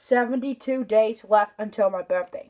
72 days left until my birthday.